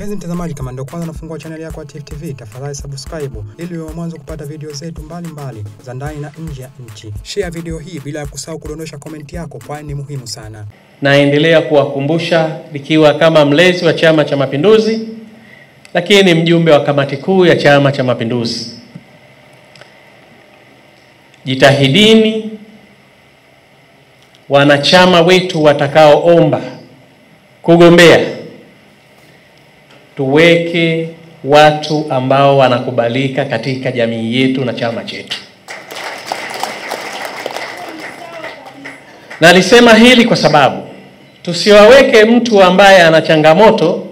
Mpenzi mtazamaji, kama ndio kwanza nafungua chaneli yako ya Tifu TV, tafadhali subscribe ili uwe mwanzo kupata video zetu mbalimbali za ndani na nje ya nchi. Share video hii bila ya kusahau kudondosha komenti yako, kwani ni muhimu sana. Naendelea kuwakumbusha nikiwa kama mlezi wa Chama cha Mapinduzi, lakini mjumbe wa kamati kuu ya Chama cha Mapinduzi, jitahidini wanachama wetu watakaoomba kugombea tuweke watu ambao wanakubalika katika jamii yetu na chama chetu. Nalisema hili kwa sababu tusiwaweke mtu ambaye ana changamoto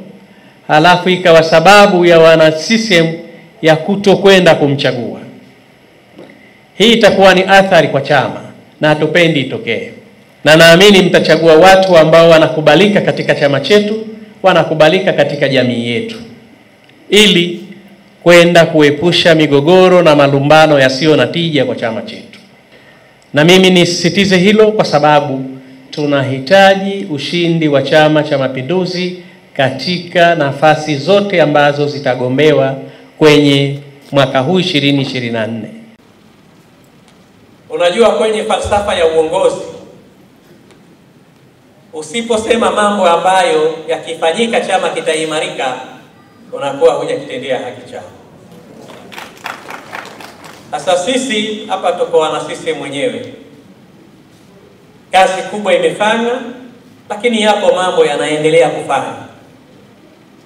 halafu ikawa sababu ya wana CCM ya kutokwenda kumchagua. Hii itakuwa ni athari kwa chama na hatupendi itokee, na naamini mtachagua watu ambao wanakubalika katika chama chetu, wanakubalika katika jamii yetu, ili kwenda kuepusha migogoro na malumbano yasiyo na tija kwa chama chetu. Na mimi nisisitize hilo kwa sababu tunahitaji ushindi wa Chama cha Mapinduzi katika nafasi zote ambazo zitagombewa kwenye mwaka huu 2024. Unajua, kwenye falsafa ya uongozi, usiposema mambo ambayo yakifanyika chama kitaimarika, unakuwa hujakitendea haki chama. Sasa sisi hapa tuko wana sisi mwenyewe, kazi kubwa imefanywa, lakini yapo mambo yanaendelea kufanya,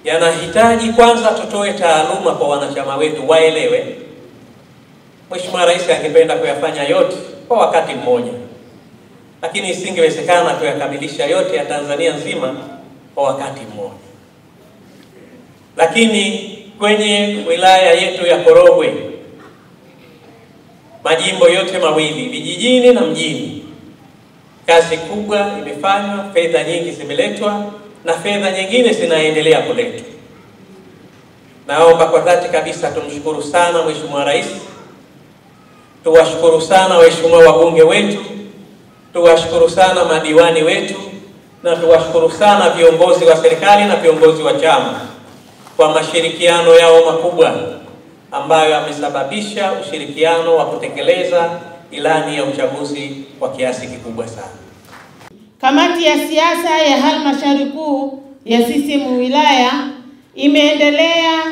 yanahitaji kwanza tutoe taaluma kwa wanachama wetu waelewe. Mheshimiwa Rais angependa kuyafanya yote kwa wakati mmoja, lakini isingewezekana kuyakamilisha yote ya Tanzania nzima kwa wakati mmoja. Lakini kwenye wilaya yetu ya Korogwe, majimbo yote mawili, vijijini na mjini, kazi kubwa imefanywa, fedha nyingi zimeletwa na fedha nyingine zinaendelea kuletwa. Naomba kwa dhati kabisa tumshukuru sana Mheshimiwa Rais, tuwashukuru sana waheshimiwa wabunge wetu, tuwashukuru sana madiwani wetu, na tuwashukuru sana viongozi wa serikali na viongozi wa chama kwa mashirikiano yao makubwa ambayo yamesababisha ushirikiano wa kutekeleza ilani ya uchaguzi kwa kiasi kikubwa sana. Kamati ya siasa ya halmashauri kuu ya CCM wilaya imeendelea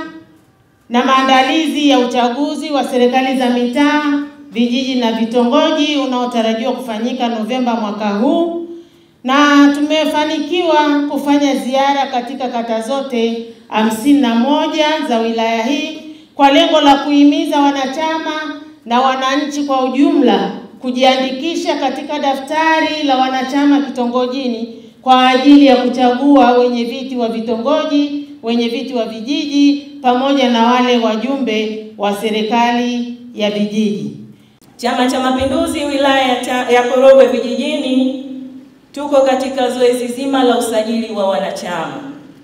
na maandalizi ya uchaguzi wa serikali za mitaa, vijiji na vitongoji unaotarajiwa kufanyika Novemba mwaka huu, na tumefanikiwa kufanya ziara katika kata zote hamsini na moja za wilaya hii kwa lengo la kuhimiza wanachama na wananchi kwa ujumla kujiandikisha katika daftari la wanachama kitongojini kwa ajili ya kuchagua wenye viti wa vitongoji, wenye viti wa vijiji pamoja na wale wajumbe wa serikali ya vijiji. Chama cha Mapinduzi wilaya ya Korogwe vijijini tuko katika zoezi zima la usajili wa wanachama,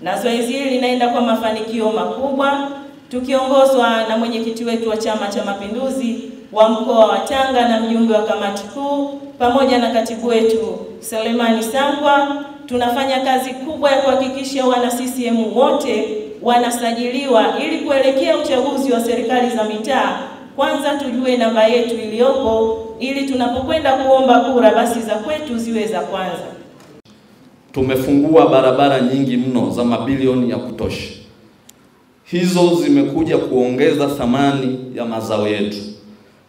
na zoezi hili linaenda kwa mafanikio makubwa tukiongozwa na mwenyekiti wetu wa Chama cha Mapinduzi wa mkoa wa Tanga na mjumbe wa kamati kuu pamoja na katibu wetu Selemani Sangwa. Tunafanya kazi kubwa ya kuhakikisha wana CCM wote wanasajiliwa ili kuelekea uchaguzi wa serikali za mitaa. Kwanza tujue namba yetu iliyopo ili tunapokwenda kuomba kura basi za kwetu ziwe za kwanza. Tumefungua barabara nyingi mno za mabilioni ya kutosha. Hizo zimekuja kuongeza thamani ya mazao yetu.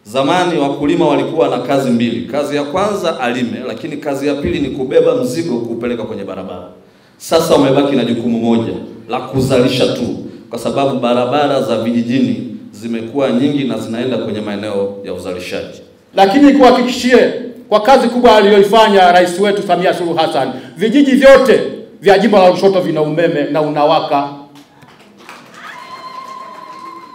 Zamani wakulima walikuwa na kazi mbili. Kazi ya kwanza alime, lakini kazi ya pili ni kubeba mzigo kuupeleka kwenye barabara. Sasa wamebaki na jukumu moja la kuzalisha tu, kwa sababu barabara za vijijini zimekuwa nyingi na zinaenda kwenye maeneo ya uzalishaji. Lakini kuhakikishie kwa kazi kubwa aliyoifanya rais wetu Samia Suluhu Hassan, vijiji vyote vya jimbo la Lushoto vina umeme na unawaka.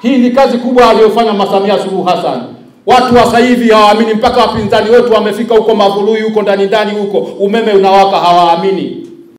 Hii ni kazi kubwa aliyofanya Mama Samia Suluhu Hassan. Watu wa sasa hivi hawaamini, mpaka wapinzani wetu wamefika huko Mavului huko ndani ndani huko, umeme unawaka, hawaamini.